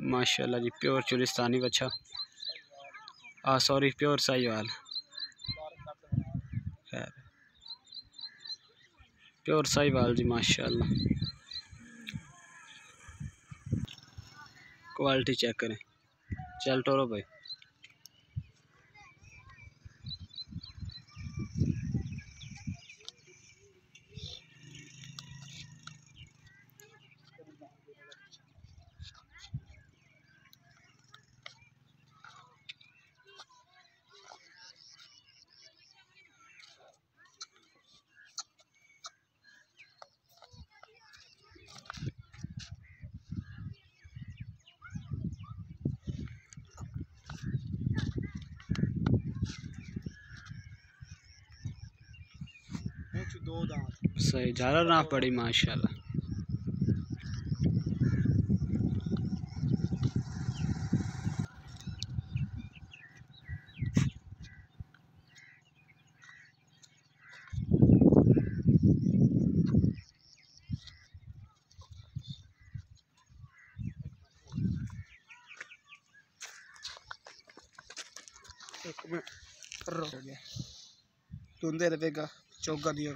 माशाल्लाह जी, प्योर चुलिस्तानी बच्चा। आ सॉरी प्योर साहिवाल। खैर। प्योर साहिवाल जी, माशाल्लाह। क्वालिटी चेक करें। चल टोरो भाई। दो दांत। सही झालर ना पड़ी माशाल्लाह। एक मिनट हो गया धुंधे रहेगा चौका दिया